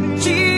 what Jesus